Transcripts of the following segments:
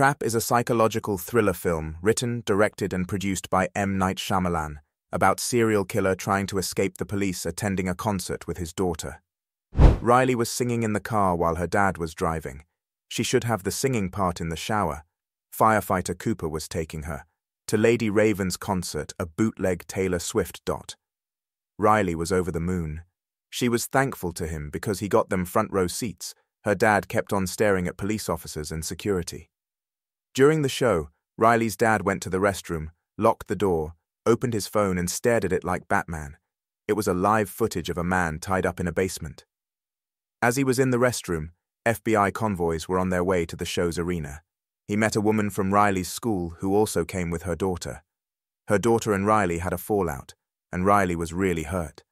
Trap is a psychological thriller film written, directed, and produced by M. Night Shyamalan about serial killer trying to escape the police attending a concert with his daughter. Riley was singing in the car while her dad was driving. She should have the singing part in the shower. Firefighter Cooper was taking her to Lady Raven's concert, a bootleg Taylor Swift dot. Riley was over the moon. She was thankful to him because he got them front row seats. Her dad kept on staring at police officers and security. During the show, Riley's dad went to the restroom, locked the door, opened his phone, and stared at it like Batman. It was a live footage of a man tied up in a basement. As he was in the restroom, FBI convoys were on their way to the show's arena. He met a woman from Riley's school who also came with her daughter. Her daughter and Riley had a fallout, and Riley was really hurt.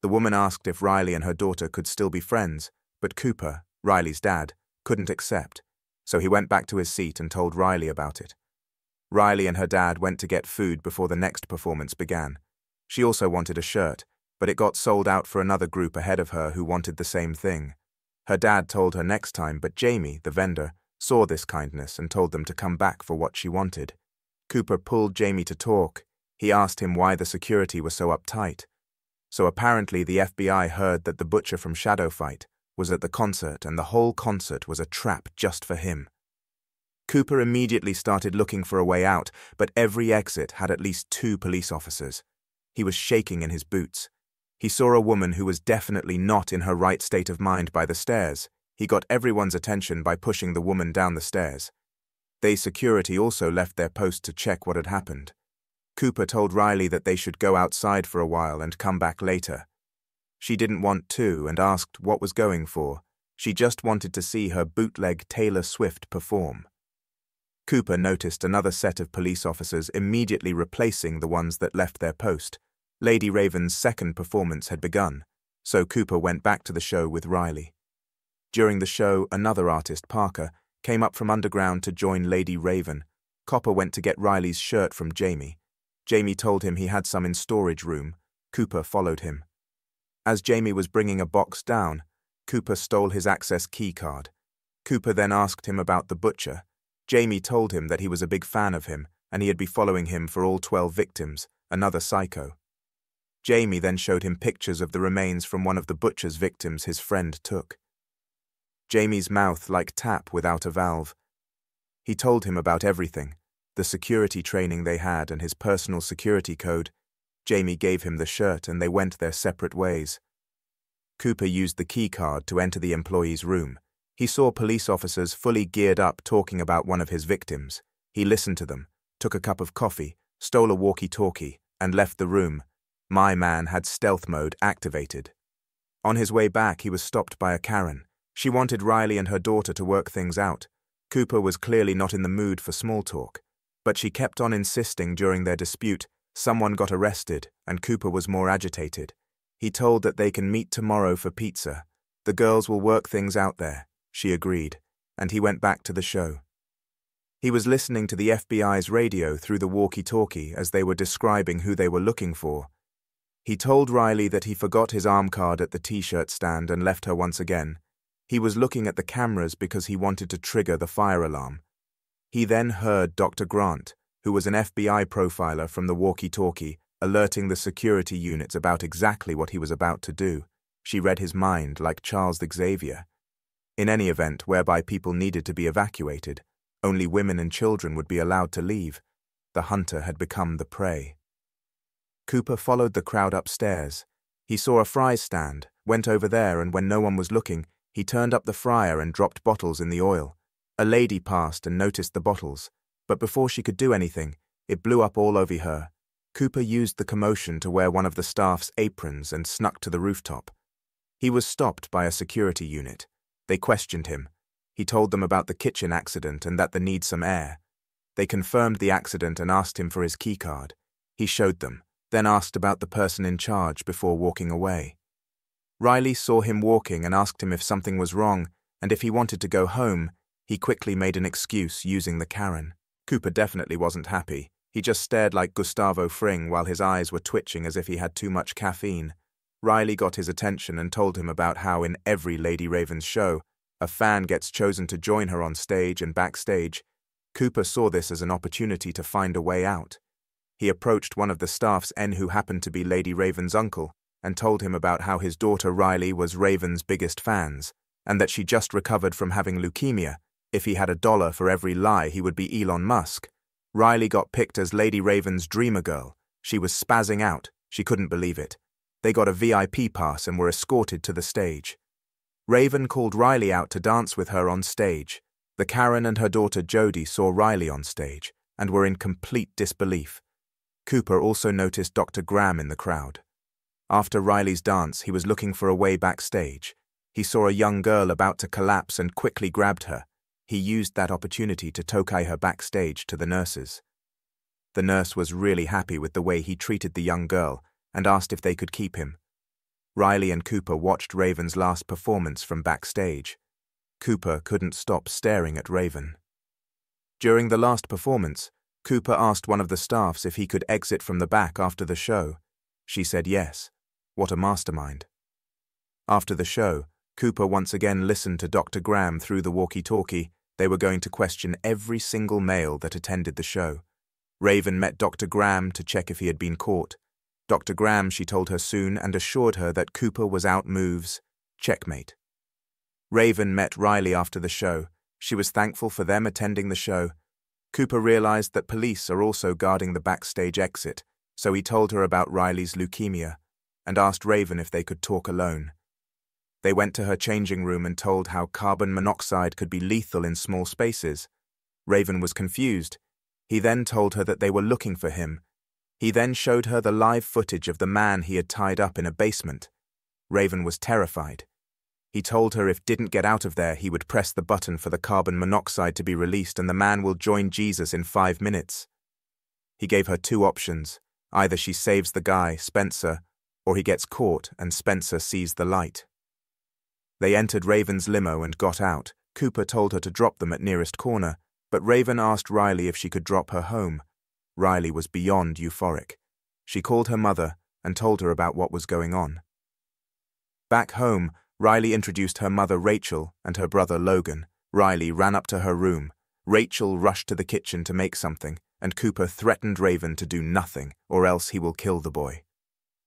The woman asked if Riley and her daughter could still be friends, but Cooper, Riley's dad, couldn't accept so he went back to his seat and told Riley about it. Riley and her dad went to get food before the next performance began. She also wanted a shirt, but it got sold out for another group ahead of her who wanted the same thing. Her dad told her next time, but Jamie, the vendor, saw this kindness and told them to come back for what she wanted. Cooper pulled Jamie to talk. He asked him why the security was so uptight. So apparently the FBI heard that the butcher from Shadow Fight was at the concert, and the whole concert was a trap just for him. Cooper immediately started looking for a way out, but every exit had at least two police officers. He was shaking in his boots. He saw a woman who was definitely not in her right state of mind by the stairs. He got everyone's attention by pushing the woman down the stairs. They security also left their post to check what had happened. Cooper told Riley that they should go outside for a while and come back later. She didn't want to and asked what was going for. She just wanted to see her bootleg Taylor Swift perform. Cooper noticed another set of police officers immediately replacing the ones that left their post. Lady Raven's second performance had begun, so Cooper went back to the show with Riley. During the show, another artist, Parker, came up from underground to join Lady Raven. Cooper went to get Riley's shirt from Jamie. Jamie told him he had some in storage room. Cooper followed him. As Jamie was bringing a box down, Cooper stole his access key card. Cooper then asked him about the butcher. Jamie told him that he was a big fan of him and he had been following him for all 12 victims, another psycho. Jamie then showed him pictures of the remains from one of the butcher's victims his friend took. Jamie's mouth like tap without a valve. He told him about everything, the security training they had and his personal security code, Jamie gave him the shirt and they went their separate ways. Cooper used the key card to enter the employee's room. He saw police officers fully geared up talking about one of his victims. He listened to them, took a cup of coffee, stole a walkie-talkie, and left the room. My man had stealth mode activated. On his way back, he was stopped by a Karen. She wanted Riley and her daughter to work things out. Cooper was clearly not in the mood for small talk, but she kept on insisting during their dispute Someone got arrested, and Cooper was more agitated. He told that they can meet tomorrow for pizza. The girls will work things out there, she agreed, and he went back to the show. He was listening to the FBI's radio through the walkie talkie as they were describing who they were looking for. He told Riley that he forgot his arm card at the t shirt stand and left her once again. He was looking at the cameras because he wanted to trigger the fire alarm. He then heard Dr. Grant, who was an FBI profiler from the walkie-talkie, alerting the security units about exactly what he was about to do. She read his mind like Charles Xavier. In any event whereby people needed to be evacuated, only women and children would be allowed to leave. The hunter had become the prey. Cooper followed the crowd upstairs. He saw a fries stand, went over there, and when no one was looking, he turned up the fryer and dropped bottles in the oil. A lady passed and noticed the bottles but before she could do anything, it blew up all over her. Cooper used the commotion to wear one of the staff's aprons and snuck to the rooftop. He was stopped by a security unit. They questioned him. He told them about the kitchen accident and that they need some air. They confirmed the accident and asked him for his keycard. He showed them, then asked about the person in charge before walking away. Riley saw him walking and asked him if something was wrong, and if he wanted to go home, he quickly made an excuse using the Karen. Cooper definitely wasn't happy. He just stared like Gustavo Fring while his eyes were twitching as if he had too much caffeine. Riley got his attention and told him about how in every Lady Raven's show, a fan gets chosen to join her on stage and backstage. Cooper saw this as an opportunity to find a way out. He approached one of the staff's N who happened to be Lady Raven's uncle and told him about how his daughter Riley was Raven's biggest fans and that she just recovered from having leukemia. If he had a dollar for every lie, he would be Elon Musk. Riley got picked as Lady Raven's dreamer girl. She was spazzing out. She couldn't believe it. They got a VIP pass and were escorted to the stage. Raven called Riley out to dance with her on stage. The Karen and her daughter Jody saw Riley on stage and were in complete disbelief. Cooper also noticed Dr. Graham in the crowd. After Riley's dance, he was looking for a way backstage. He saw a young girl about to collapse and quickly grabbed her. He used that opportunity to tokai her backstage to the nurses. The nurse was really happy with the way he treated the young girl and asked if they could keep him. Riley and Cooper watched Raven's last performance from backstage. Cooper couldn't stop staring at Raven. During the last performance, Cooper asked one of the staffs if he could exit from the back after the show. She said yes. What a mastermind. After the show, Cooper once again listened to Dr. Graham through the walkie-talkie. They were going to question every single male that attended the show. Raven met Dr. Graham to check if he had been caught. Dr. Graham, she told her soon, and assured her that Cooper was out moves. Checkmate. Raven met Riley after the show. She was thankful for them attending the show. Cooper realized that police are also guarding the backstage exit, so he told her about Riley's leukemia and asked Raven if they could talk alone. They went to her changing room and told how carbon monoxide could be lethal in small spaces. Raven was confused. He then told her that they were looking for him. He then showed her the live footage of the man he had tied up in a basement. Raven was terrified. He told her if didn't get out of there, he would press the button for the carbon monoxide to be released and the man will join Jesus in five minutes. He gave her two options. Either she saves the guy, Spencer, or he gets caught and Spencer sees the light. They entered Raven's limo and got out. Cooper told her to drop them at nearest corner, but Raven asked Riley if she could drop her home. Riley was beyond euphoric. She called her mother and told her about what was going on. Back home, Riley introduced her mother Rachel and her brother Logan. Riley ran up to her room. Rachel rushed to the kitchen to make something, and Cooper threatened Raven to do nothing, or else he will kill the boy.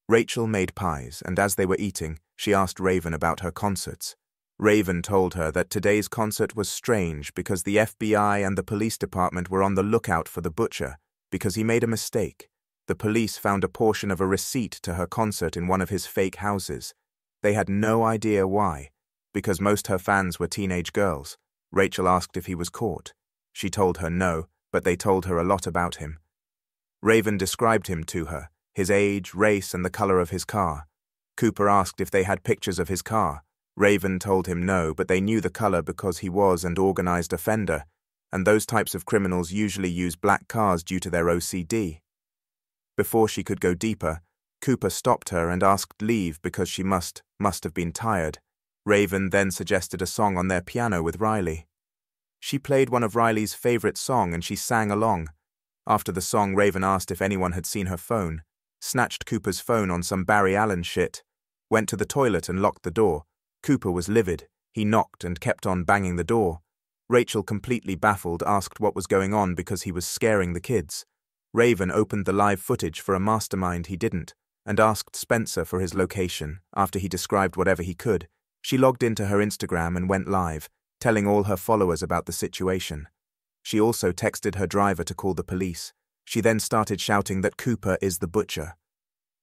Rachel made pies, and as they were eating, she asked Raven about her concerts. Raven told her that today's concert was strange because the FBI and the police department were on the lookout for the butcher because he made a mistake. The police found a portion of a receipt to her concert in one of his fake houses, they had no idea why, because most her fans were teenage girls. Rachel asked if he was caught. She told her no, but they told her a lot about him. Raven described him to her, his age, race, and the color of his car. Cooper asked if they had pictures of his car. Raven told him no, but they knew the color because he was an organized offender, and those types of criminals usually use black cars due to their OCD. Before she could go deeper, Cooper stopped her and asked leave because she must, must have been tired. Raven then suggested a song on their piano with Riley. She played one of Riley's favorite song and she sang along. After the song, Raven asked if anyone had seen her phone, snatched Cooper's phone on some Barry Allen shit, went to the toilet and locked the door. Cooper was livid. He knocked and kept on banging the door. Rachel, completely baffled, asked what was going on because he was scaring the kids. Raven opened the live footage for a mastermind he didn't and asked Spencer for his location after he described whatever he could. She logged into her Instagram and went live, telling all her followers about the situation. She also texted her driver to call the police. She then started shouting that Cooper is the butcher.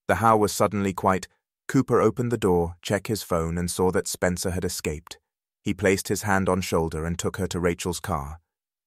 The how was suddenly quite. Cooper opened the door, checked his phone, and saw that Spencer had escaped. He placed his hand on shoulder and took her to Rachel's car.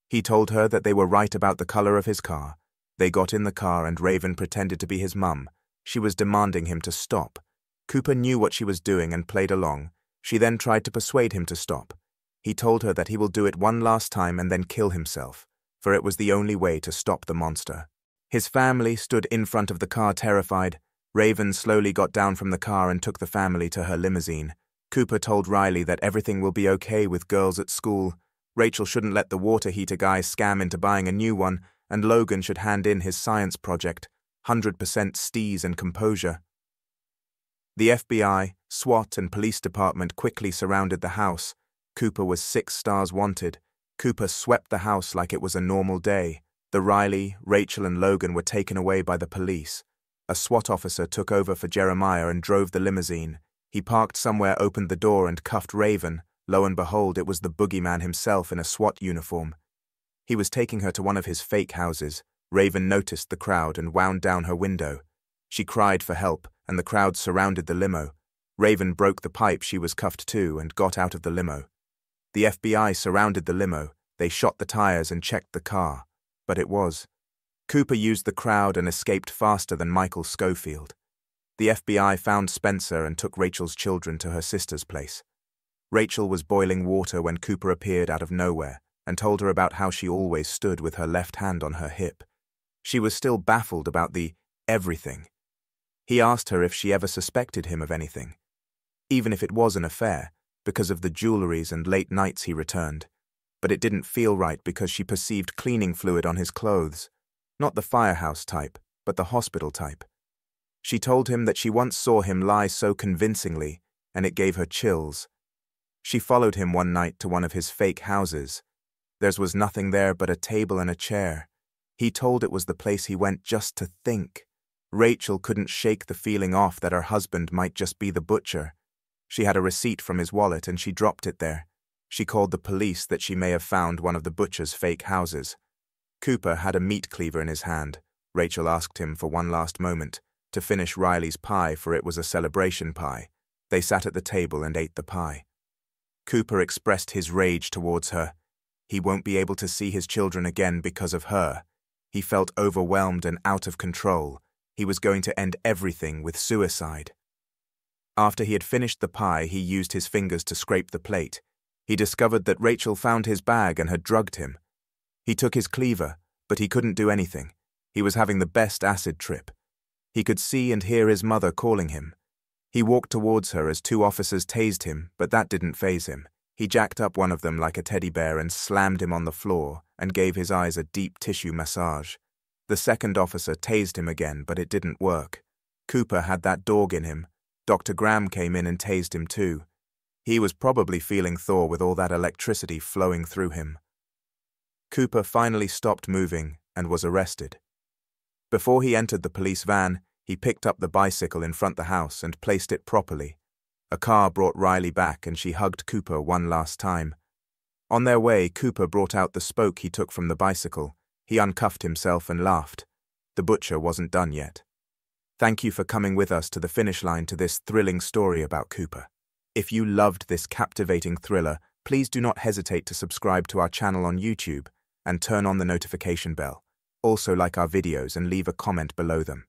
He told her that they were right about the color of his car. They got in the car and Raven pretended to be his mum she was demanding him to stop. Cooper knew what she was doing and played along. She then tried to persuade him to stop. He told her that he will do it one last time and then kill himself, for it was the only way to stop the monster. His family stood in front of the car terrified. Raven slowly got down from the car and took the family to her limousine. Cooper told Riley that everything will be okay with girls at school. Rachel shouldn't let the water heater guy scam into buying a new one, and Logan should hand in his science project. 100% steez and composure. The FBI, SWAT, and police department quickly surrounded the house. Cooper was six stars wanted. Cooper swept the house like it was a normal day. The Riley, Rachel, and Logan were taken away by the police. A SWAT officer took over for Jeremiah and drove the limousine. He parked somewhere, opened the door, and cuffed Raven. Lo and behold, it was the boogeyman himself in a SWAT uniform. He was taking her to one of his fake houses. Raven noticed the crowd and wound down her window. She cried for help, and the crowd surrounded the limo. Raven broke the pipe she was cuffed to and got out of the limo. The FBI surrounded the limo. They shot the tires and checked the car. But it was. Cooper used the crowd and escaped faster than Michael Scofield. The FBI found Spencer and took Rachel's children to her sister's place. Rachel was boiling water when Cooper appeared out of nowhere and told her about how she always stood with her left hand on her hip. She was still baffled about the everything. He asked her if she ever suspected him of anything, even if it was an affair, because of the jewelries and late nights he returned. But it didn't feel right because she perceived cleaning fluid on his clothes, not the firehouse type, but the hospital type. She told him that she once saw him lie so convincingly, and it gave her chills. She followed him one night to one of his fake houses. There was nothing there but a table and a chair. He told it was the place he went just to think. Rachel couldn't shake the feeling off that her husband might just be the butcher. She had a receipt from his wallet and she dropped it there. She called the police that she may have found one of the butcher's fake houses. Cooper had a meat cleaver in his hand. Rachel asked him for one last moment to finish Riley's pie, for it was a celebration pie. They sat at the table and ate the pie. Cooper expressed his rage towards her. He won't be able to see his children again because of her. He felt overwhelmed and out of control. He was going to end everything with suicide. After he had finished the pie, he used his fingers to scrape the plate. He discovered that Rachel found his bag and had drugged him. He took his cleaver, but he couldn't do anything. He was having the best acid trip. He could see and hear his mother calling him. He walked towards her as two officers tased him, but that didn't faze him. He jacked up one of them like a teddy bear and slammed him on the floor and gave his eyes a deep tissue massage. The second officer tased him again, but it didn't work. Cooper had that dog in him. Dr. Graham came in and tased him too. He was probably feeling Thor with all that electricity flowing through him. Cooper finally stopped moving and was arrested. Before he entered the police van, he picked up the bicycle in front of the house and placed it properly, a car brought Riley back and she hugged Cooper one last time. On their way, Cooper brought out the spoke he took from the bicycle. He uncuffed himself and laughed. The butcher wasn't done yet. Thank you for coming with us to the finish line to this thrilling story about Cooper. If you loved this captivating thriller, please do not hesitate to subscribe to our channel on YouTube and turn on the notification bell. Also like our videos and leave a comment below them.